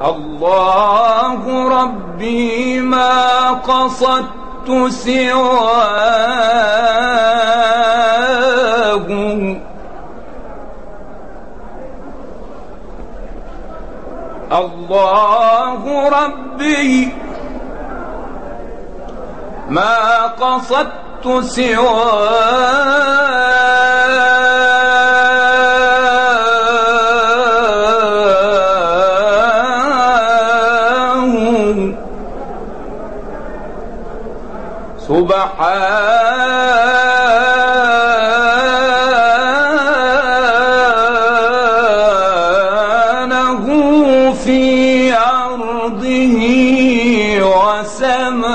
الله ربي ما قصدت سواه. الله ربي ما قصدت سواه. سبحانه في أرضه وسماه.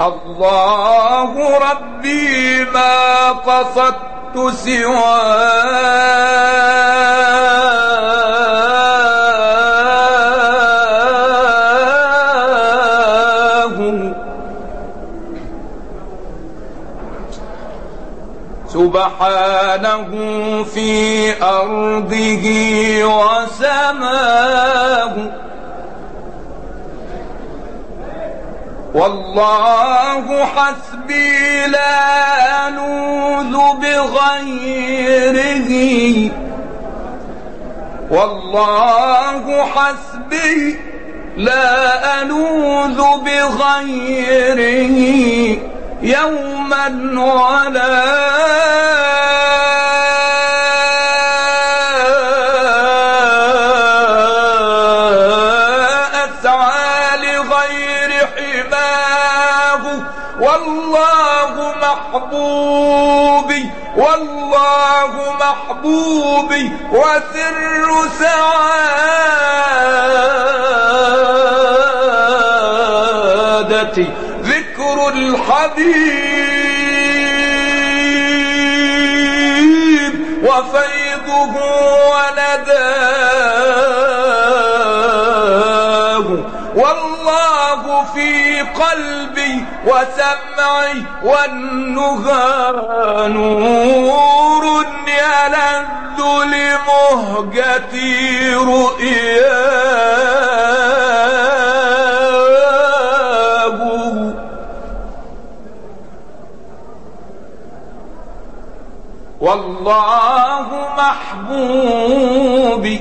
الله ربي ما قصدت سواه سبحانه في أرضه وسماه. والله حسبي لا أنوذ بغيره. والله حسبي لا أنوذ بغيره. يوما ولا أسعى لغير حماه. والله محبوبي والله محبوبي وسر سعادتي. ذكر الحبيب وفيضه ونداه. والله في قلبي وسمعي والنهى نور يلذ لمهجتي رؤياه. والله محبوبي.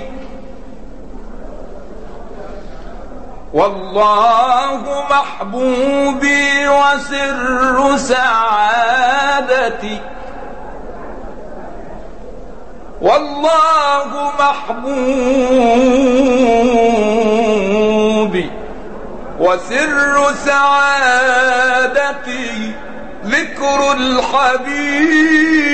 والله محبوبي وسر سعادتي. والله محبوبي وسر سعادتي. ذكر الحبيب.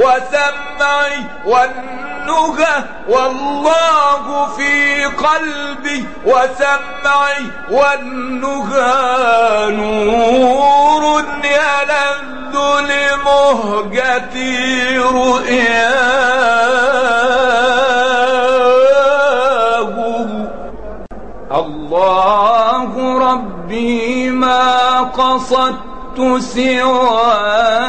وسمعي والنهى والله في قلبي وسمعي والنهى نور يلذ لمهجتي رؤياه. الله ربي ما قصدت سواه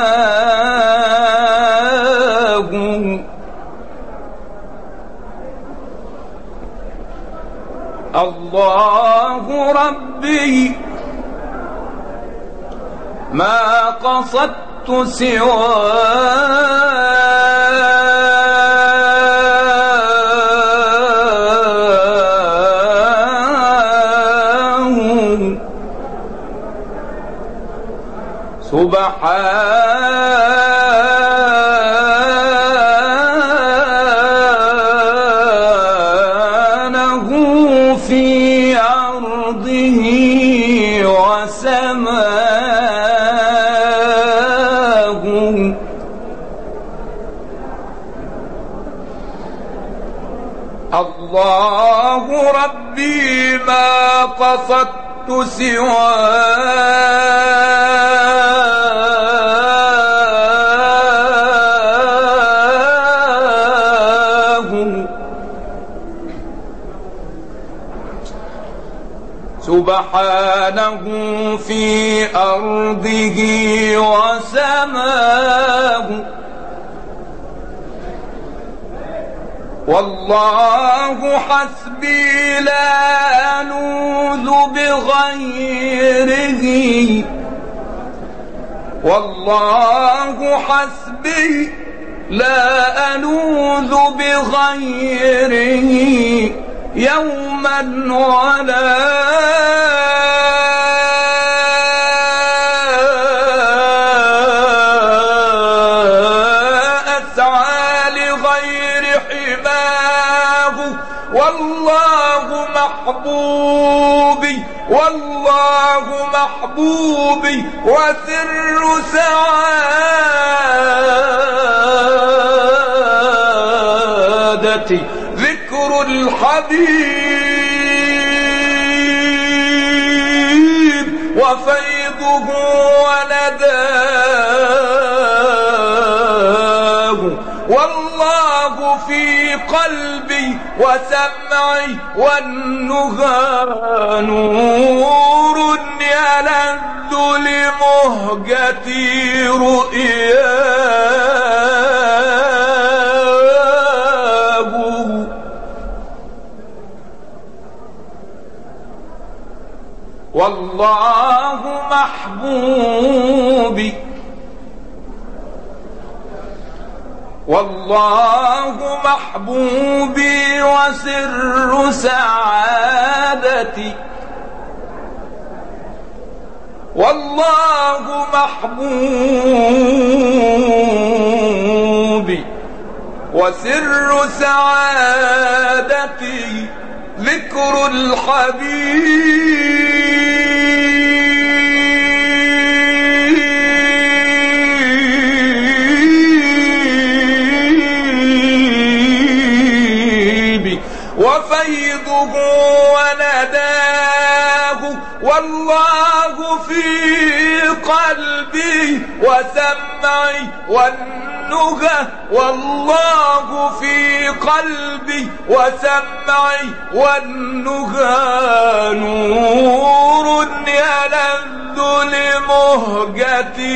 الله ربي ما قصدت سواه سبحانه الله ربي ما قصدت سواه. سبحانه في أرضه وسماه. والله حسبي لا ألوذ بغيره. والله حسبي لا ألوذ بغيره يوما ولا والله محبوبي والله محبوبي وسر سعادتي ذكر الحبيب وفيضه ونداه والله قلبي وسمعي والنهى نور يلذ لمهجتي رؤياه. والله محبوبي والله محبوبي وسر سعادتي. والله محبوبي وسر سعادتي. ذكر الحبيب والله في قلبي وسمعي والنهى والله في قلبي وسمعي والنهى. نور يلذ لمهجتي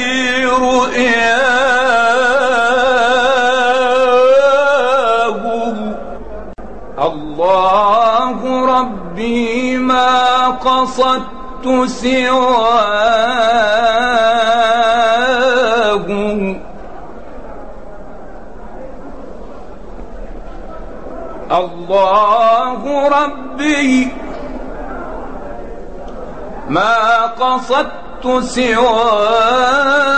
رؤياه. الله ربي ما قصدت سواه. الله ربي ما قصدت سواه.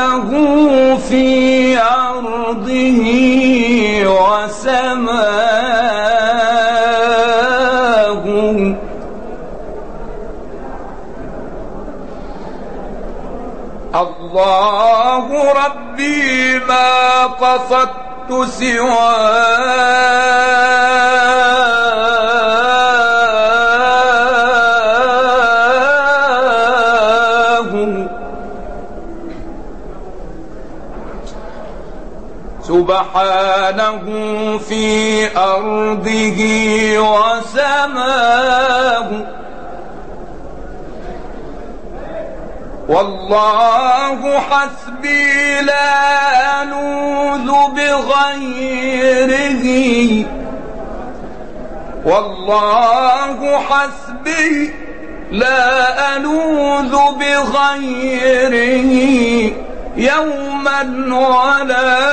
سبحانه في أرضه وسماه. الله ربي ما قصدت سواه سبحانه في أرضه وسماه. والله حسبي لا ألوذ بغيره. والله حسبي لا ألوذ بغيره. يوما ولا